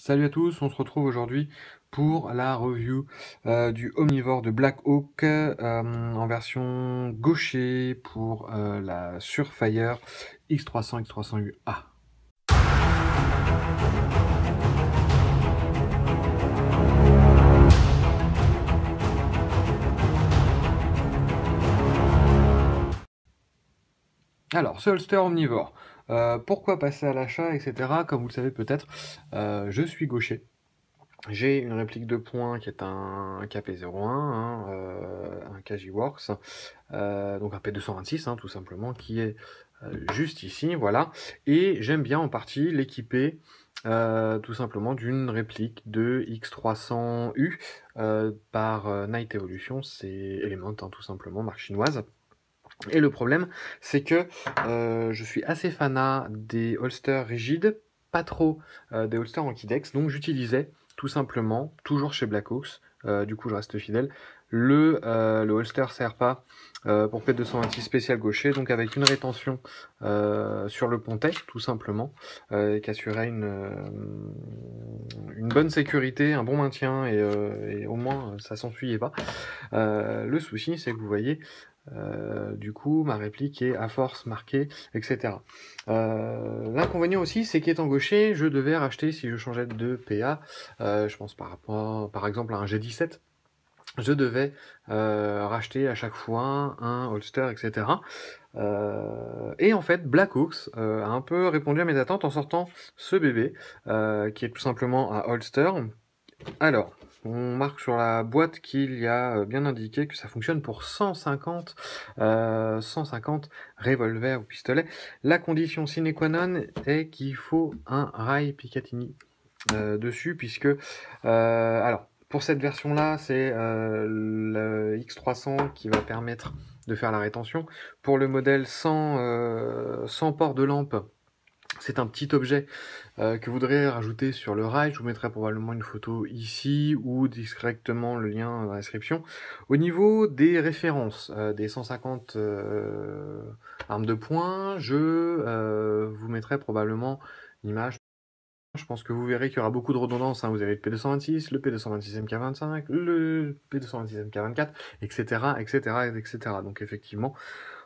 Salut à tous, on se retrouve aujourd'hui pour la review euh, du Omnivore de Black Hawk euh, en version gaucher pour euh, la Surfire X300 X300UA. Alors, ce holster omnivore, euh, pourquoi passer à l'achat, etc. Comme vous le savez peut-être, euh, je suis gaucher. J'ai une réplique de points qui est un KP01, hein, euh, un KJ-Works, donc un P226 hein, tout simplement, qui est juste ici, voilà. Et j'aime bien en partie l'équiper tout simplement d'une réplique de X300U par Night Evolution, c'est Element hein, tout simplement, marque chinoise. Et le problème, c'est que euh, je suis assez fanat des holsters rigides, pas trop euh, des holsters en Kidex, donc j'utilisais tout simplement, toujours chez Blackhawks, euh, du coup je reste fidèle, le, le holster pas pour P226 spécial gaucher, donc avec une rétention sur le pontet, tout simplement, qui assurait une, une bonne sécurité, un bon maintien, et, et au moins ça s'enfuyait pas. le souci, c'est que vous voyez, euh, du coup, ma réplique est à force marquée, etc. Euh, l'inconvénient aussi, c'est qu'étant gaucher, je devais racheter, si je changeais de PA, euh, je pense par rapport, par exemple, à un G17, je devais racheter à chaque fois un holster, etc. et en fait, Blackhawks a un peu répondu à mes attentes en sortant ce bébé, qui est tout simplement un holster. Alors, on marque sur la boîte qu'il y a euh, bien indiqué que ça fonctionne pour 150, 150 euh, revolvers ou pistolets. La condition sine qua non est qu'il faut un rail Picatinny euh, dessus, puisque pour cette version là, c'est le X300 qui va permettre de faire la rétention. Pour le modèle sans port de lampe, c'est un petit objet euh, que vous voudrez rajouter sur le rail. Je vous mettrai probablement une photo ici ou directement le lien dans la description. Au niveau des références euh, des 150 euh, armes de poing, je vous mettrai probablement une image. Je pense que vous verrez qu'il y aura beaucoup de redondance. Hein. Vous avez le P226, le P226 MK25, le P226 MK24, etc., etc., etc. Donc effectivement,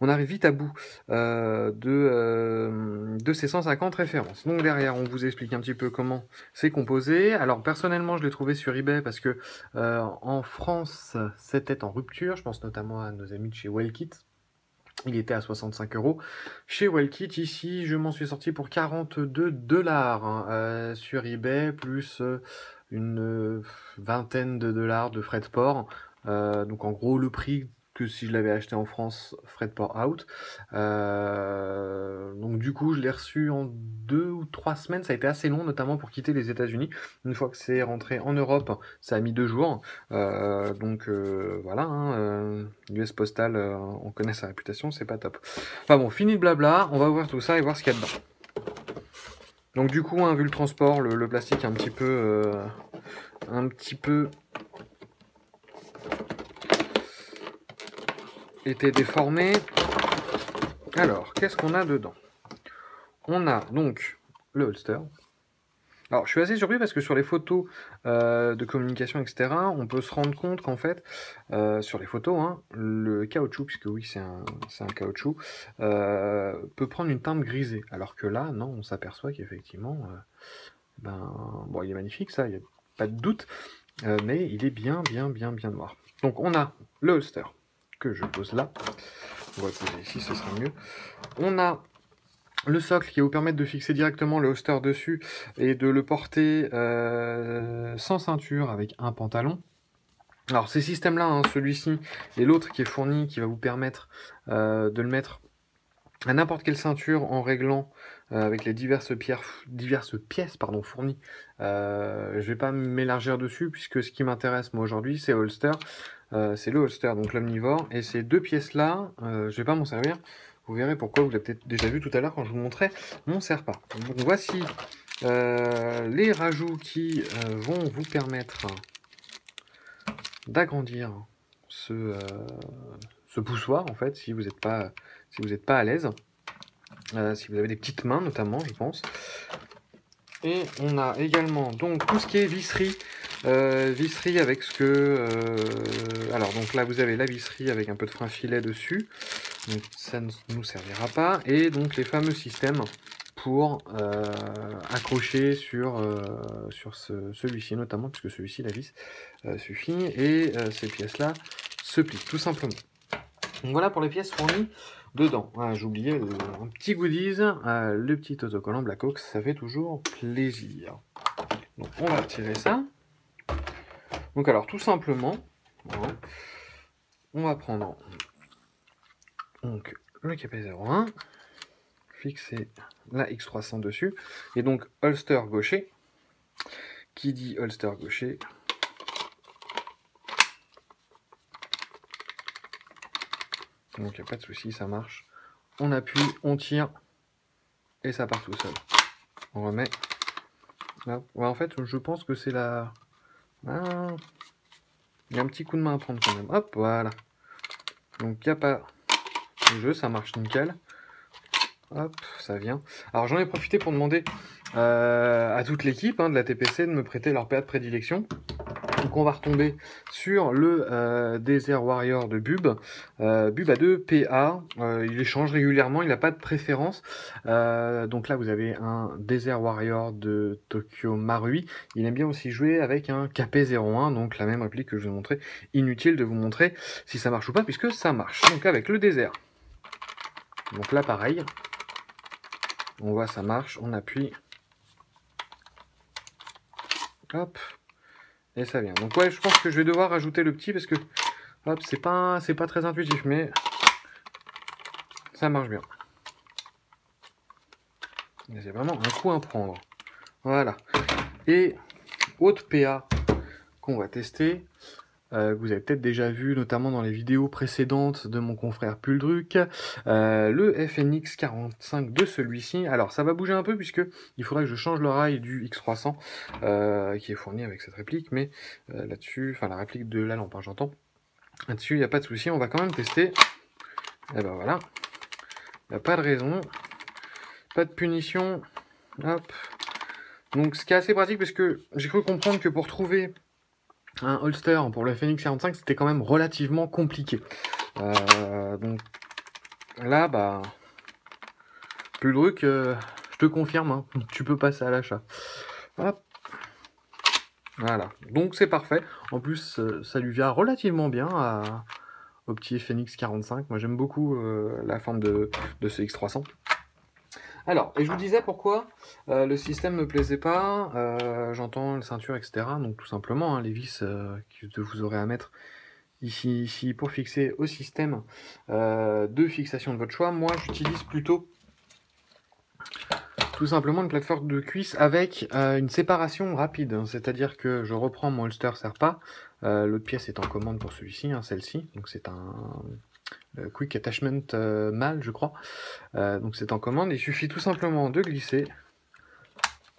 on arrive vite à bout euh, de, euh, de ces 150 références. Donc derrière, on vous explique un petit peu comment c'est composé. Alors personnellement, je l'ai trouvé sur eBay parce que euh, en France, c'était en rupture. Je pense notamment à nos amis de chez Wellkit. Il était à 65 euros. Chez Wellkit, ici, je m'en suis sorti pour 42 dollars hein, sur eBay, plus une vingtaine de dollars de frais de port. donc en gros, le prix que si je l'avais acheté en France, frais de port out. Euh, donc du coup, je l'ai reçu en deux ou trois semaines. Ça a été assez long, notamment pour quitter les États-Unis. Une fois que c'est rentré en Europe, ça a mis deux jours. Euh, donc euh, voilà, hein, US Postal, on connaît sa réputation, c'est pas top. Enfin bon, fini le blabla. On va ouvrir tout ça et voir ce qu'il y a dedans. Donc du coup, vu le transport, le, le plastique est un petit peu, un petit peu était déformé. Alors, qu'est-ce qu'on a dedans? On a donc le holster. Alors, je suis assez surpris parce que sur les photos euh, de communication, etc., on peut se rendre compte qu'en fait, euh, sur les photos, hein, le caoutchouc, puisque oui, c'est un, caoutchouc, euh, peut prendre une teinte grisée. Alors que là, non, on s'aperçoit qu'effectivement, ben, bon, il est magnifique, ça, il n'y a pas de doute, mais il est bien, bien, bien, bien noir. Donc, on a le holster je pose là. On va poser ici, ce sera mieux. On a le socle qui va vous permettre de fixer directement le holster dessus et de le porter euh, sans ceinture avec un pantalon. Alors ces systèmes-là, hein, celui-ci et l'autre qui est fourni, qui va vous permettre euh, de le mettre à n'importe quelle ceinture en réglant euh, avec les diverses, pierres, diverses pièces pardon, fournies. je vais pas m'élargir dessus puisque ce qui m'intéresse moi aujourd'hui c'est holster. Euh, c'est le holster, donc l'omnivore. Et ces deux pièces-là, euh, je vais pas m'en servir. Vous verrez pourquoi, vous l'avez peut-être déjà vu tout à l'heure quand je vous montrais mon sert pas. Donc voici euh, les rajouts qui vont vous permettre d'agrandir ce, ce, poussoir en fait, si vous n'êtes pas, si vous pas à l'aise. si vous avez des petites mains notamment, je pense. Et on a également donc tout ce qui est visserie. Euh, visserie avec ce que... Euh, alors donc là vous avez la visserie avec un peu de frein filet dessus. Donc ça ne nous servira pas. Et donc les fameux systèmes pour euh, accrocher sur, sur celui-ci notamment, puisque celui-ci la vis suffit. Et ces pièces-là se plient tout simplement. Donc voilà pour les pièces fournies dedans. Ah, J'oubliais un petit goodies, euh, le petit autocollant Black Ox, ça fait toujours plaisir. Donc on va retirer ça. Donc alors tout simplement, on va prendre donc le KP01, fixer la X300 dessus, et donc holster gaucher. Qui dit holster gaucher Donc il n'y a pas de souci, ça marche. On appuie, on tire, et ça part tout seul. On remet. en fait, je pense que c'est la... Ah. Il y a un petit coup de main à prendre quand même. Hop, voilà. Donc il n'y a pas de jeu, ça marche nickel. Hop, ça vient. Alors j'en ai profité pour demander euh, à toute l'équipe hein, de la TPC de me prêter leur PA de prédilection. Donc on va retomber sur le euh, Desert Warrior de Bub. Euh, Bub a deux PA, euh, il échange régulièrement, il n'a pas de préférence. donc là vous avez un Desert Warrior de Tokyo Marui. Il aime bien aussi jouer avec un KP01, donc la même réplique que je vous ai. Inutile de vous montrer si ça marche ou pas, puisque ça marche. Donc avec le désert. Donc là pareil, on voit ça marche, on appuie. Hop, et ça vient. Donc ouais, je pense que je vais devoir rajouter le petit parce que hop, c'est pas pas très intuitif, mais ça marche bien. C'est vraiment un coup à prendre. Voilà. Et autre PA qu'on va tester, euh, vous avez peut-être déjà vu, notamment dans les vidéos précédentes de mon confrère Puldruc, euh, le FNX 45 de celui-ci. Alors ça va bouger un peu puisque il faudrait que je change le rail du X300 euh, qui est fourni avec cette réplique, mais là-dessus, enfin la réplique de la lampe, hein, j'entends. Là-dessus, il n'y a pas de souci, on va quand même tester. Et ben voilà, il n'y a pas de raison, pas de punition. Hop. Donc ce qui est assez pratique parce que j'ai cru comprendre que pour trouver un holster pour le Phoenix 45, c'était quand même relativement compliqué. Euh, donc là, bah, plus de truc, euh, je te confirme, hein, tu peux passer à l'achat. Voilà, donc c'est parfait. En plus, euh, ça lui vient relativement bien au petit Phoenix 45. Moi, j'aime beaucoup la forme de, de ce X300. Alors, et je vous disais pourquoi euh, le système ne me plaisait pas, euh, j'entends les ceintures, etc. Donc tout simplement, hein, les vis euh, que vous aurez à mettre ici, ici pour fixer au système de fixation de votre choix. Moi, j'utilise plutôt tout simplement une plateforme de cuisse avec une séparation rapide. C'est-à-dire que je reprends mon holster Serpa, l'autre pièce est en commande pour celui-ci, hein, celle-ci. Donc c'est un Quick Attachment euh, Mal, je crois. Euh, donc c'est en commande. Il suffit tout simplement de glisser.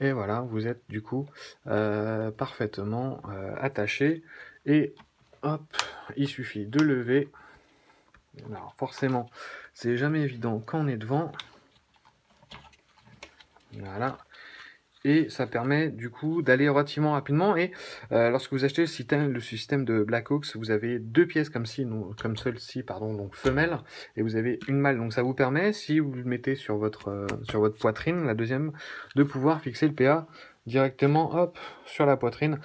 Et voilà, vous êtes du coup parfaitement attaché. Et hop, il suffit de lever. Alors forcément, c'est jamais évident quand on est devant. Voilà et ça permet du coup d'aller relativement rapidement. Et euh, lorsque vous achetez le système, le système de Blackhawks vous avez deux pièces comme comme celle-ci pardon donc femelle et vous avez une malle donc ça vous permet si vous le mettez sur votre euh, sur votre poitrine la deuxième de pouvoir fixer le PA directement hop sur la poitrine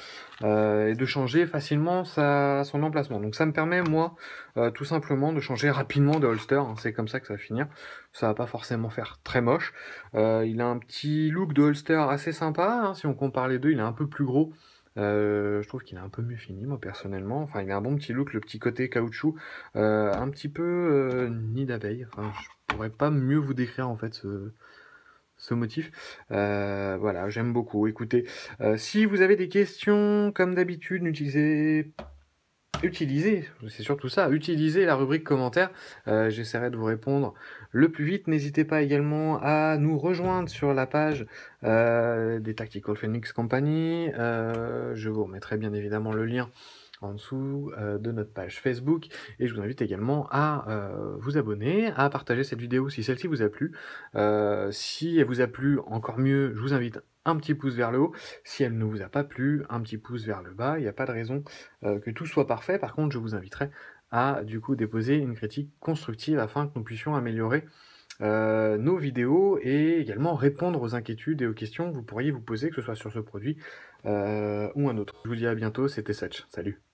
euh, et de changer facilement sa, son emplacement. Donc ça me permet moi euh, tout simplement de changer rapidement de holster, hein. c'est comme ça que ça va finir. Ça va pas forcément faire très moche. Euh, il a un petit look de holster assez sympa, hein. si on compare les deux, il est un peu plus gros. je trouve qu'il est un peu mieux fini, moi personnellement. Enfin, il a un bon petit look, le petit côté caoutchouc, un petit peu nid d'abeille. Je pourrais pas mieux vous décrire en fait ce, ce motif. Euh, voilà, j'aime beaucoup. Écoutez, euh, si vous avez des questions, comme d'habitude, utilisez, utilisez, c'est surtout ça, utilisez la rubrique commentaires. Euh, j'essaierai de vous répondre le plus vite. N'hésitez pas également à nous rejoindre sur la page des Tactical Phoenix Company. je vous remettrai bien évidemment le lien en dessous euh, de notre page Facebook et je vous invite également à euh, vous abonner, à partager cette vidéo si celle-ci vous a plu. Euh, si elle vous a plu, encore mieux, je vous invite un petit pouce vers le haut. Si elle ne vous a pas plu, un petit pouce vers le bas. Il n'y a pas de raison que tout soit parfait. Par contre, je vous inviterai à du coup déposer une critique constructive afin que nous puissions améliorer nos vidéos et également répondre aux inquiétudes et aux questions que vous pourriez vous poser, que ce soit sur ce produit ou un autre. Je vous dis à bientôt, c'était Such. Salut